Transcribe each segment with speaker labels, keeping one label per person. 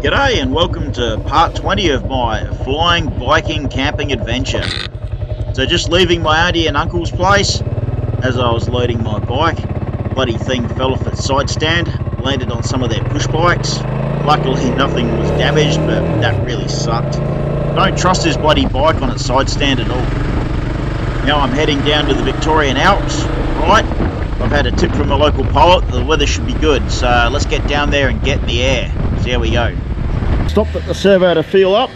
Speaker 1: G'day and welcome to part 20 of my flying, biking, camping adventure. So just leaving my auntie and uncle's place, as I was loading my bike, bloody thing fell off its side stand, landed on some of their push bikes. Luckily nothing was damaged, but that really sucked. Don't trust this bloody bike on its side stand at all. Now I'm heading down to the Victorian Alps, right? I've had a tip from a local pilot, the weather should be good, so let's get down there and get in the air. See how we go. Stopped at the servo to feel up,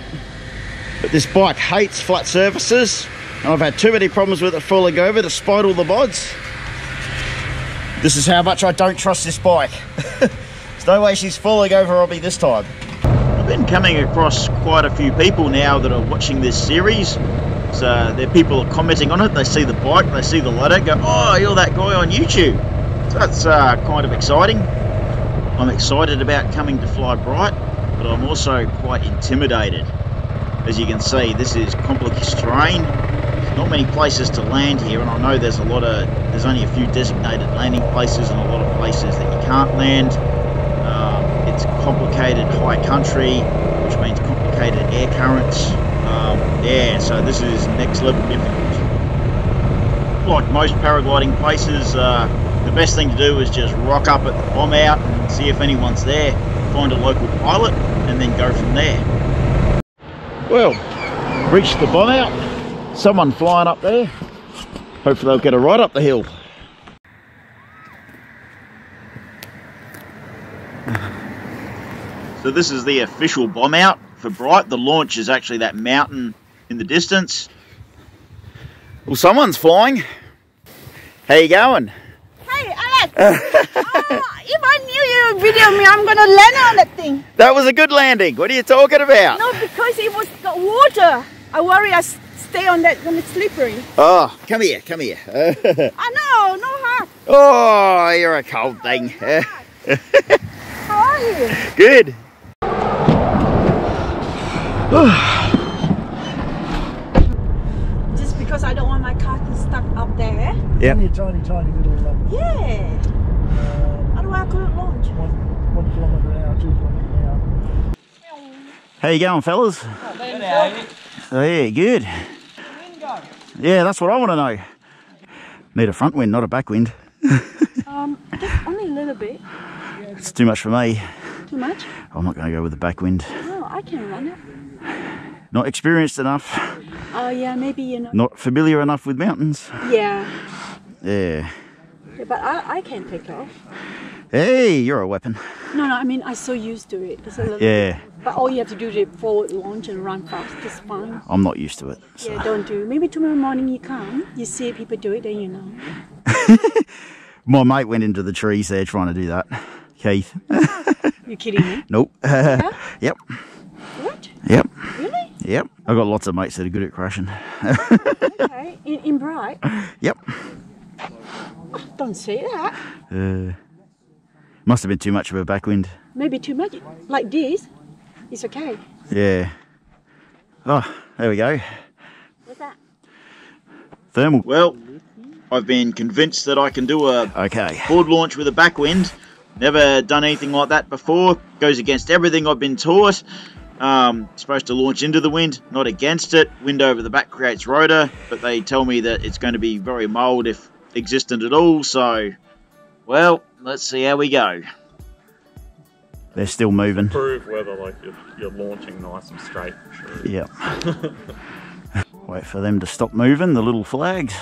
Speaker 1: but this bike hates flat surfaces, and I've had too many problems with it falling over despite all the mods. This is how much I don't trust this bike. There's no way she's falling over on me this time. I've been coming across quite a few people now that are watching this series. So there people are commenting on it, they see the bike, they see the loader, go, oh, you're that guy on YouTube. So that's uh, kind of exciting. I'm excited about coming to Fly Bright, but I'm also quite intimidated. As you can see, this is complex terrain. There's Not many places to land here, and I know there's a lot of, there's only a few designated landing places and a lot of places that you can't land. Um, it's complicated high country, which means complicated air currents. Um, yeah, so this is next level difficult. Like most paragliding places, uh, the best thing to do is just rock up at the bomb out and see if anyone's there, find a local pilot, and then go from there. Well, reached the bomb out, someone flying up there. Hopefully they'll get a ride up the hill. So this is the official bomb out for Bright. The launch is actually that mountain in the distance. Well, someone's flying. How you going?
Speaker 2: Alex! uh, if I knew you would video me, I'm gonna land on that thing.
Speaker 1: That was a good landing. What are you talking about?
Speaker 2: No, because it was got water. I worry I stay on that when it's slippery.
Speaker 1: Oh, come here, come here.
Speaker 2: I know, no harm.
Speaker 1: Oh, you're a cold thing.
Speaker 2: How are you?
Speaker 1: Good. Yep.
Speaker 3: Only a tiny, tiny little um,
Speaker 2: Yeah.
Speaker 3: um,
Speaker 2: Otherwise I couldn't launch.
Speaker 3: one, one kilometre an hour, two kilometre an hour.
Speaker 1: How you going, fellas? Oh, yeah, good. Yeah, that's what I want to know. Need a front wind, not a back wind.
Speaker 2: Um, just only a little bit.
Speaker 1: It's too much for me.
Speaker 2: Too much?
Speaker 1: I'm not going to go with the back wind.
Speaker 2: No, I can run it.
Speaker 1: Not experienced enough.
Speaker 2: Oh yeah, maybe you know.
Speaker 1: Not familiar enough with mountains.
Speaker 2: Yeah.
Speaker 1: Yeah.
Speaker 2: Yeah, But I, I can't take off.
Speaker 1: Hey, you're a weapon.
Speaker 2: No, no, I mean I'm so used to it. It's a little
Speaker 1: Yeah,
Speaker 2: But all you have to do is forward launch and run fast. It's fine.
Speaker 1: I'm not used to it. So.
Speaker 2: Yeah, don't do. Maybe tomorrow morning you come. You see people do it, then you know.
Speaker 1: My mate went into the trees there trying to do that. Keith.
Speaker 2: You kidding me?
Speaker 1: nope. yep.
Speaker 2: What?
Speaker 1: Yep.
Speaker 2: Really?
Speaker 1: Yep. I've got lots of mates that are good at crashing.
Speaker 2: Okay. In, in Bright?
Speaker 1: yep.
Speaker 2: Don't say that.
Speaker 1: Uh, must have been too much of a backwind.
Speaker 2: Maybe too much. Like this, it's okay.
Speaker 1: Yeah. Oh, there we go.
Speaker 2: What's that?
Speaker 1: Thermal. Well, I've been convinced that I can do a Okay. forward launch with a backwind. Never done anything like that before. Goes against everything I've been taught. Um, supposed to launch into the wind, not against it. Wind over the back creates rotor, but they tell me that it's going to be very mild if existent at all. So, well, let's see how we go. They're still moving.
Speaker 4: prove whether like you're, you're launching nice and straight. Sure.
Speaker 1: Yep. Wait for them to stop moving, the little flags.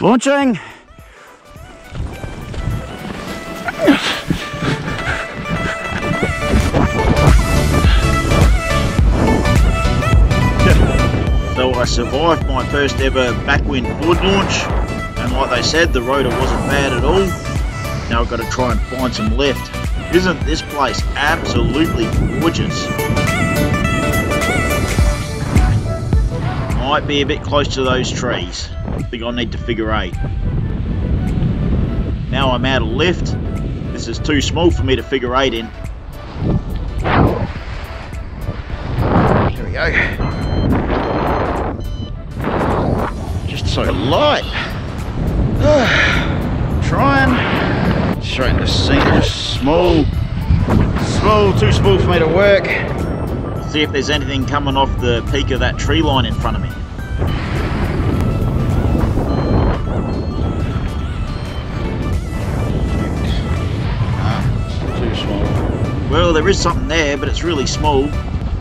Speaker 1: Launching! Survived my first ever backwind forward launch, and like they said, the rotor wasn't bad at all. Now I've got to try and find some lift. Isn't this place absolutely gorgeous? Might be a bit close to those trees. I think I need to figure eight. Now I'm out of lift. This is too small for me to figure eight in. So light. Trying. Straighten the sink. Just small, Well, too small for me to work. See if there's anything coming off the peak of that tree line in front of me. Ah, too small. Well, there is something there, but it's really small.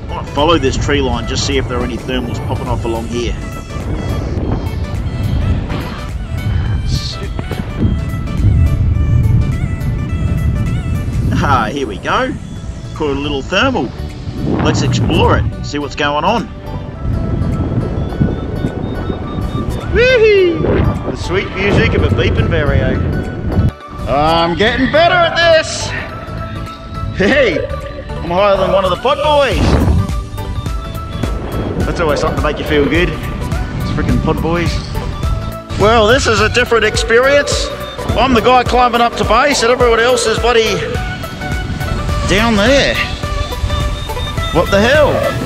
Speaker 1: Might follow this tree line, just see if there are any thermals popping off along here. Ah, here we go. Caught a little thermal. Let's explore it, see what's going on. The sweet music of a beeping Vario. I'm getting better at this! Hey! I'm higher than one of the pod boys! That's always something to make you feel good. It's freaking pod boys. Well, this is a different experience. I'm the guy climbing up to base and everyone else is bloody down there. What the hell?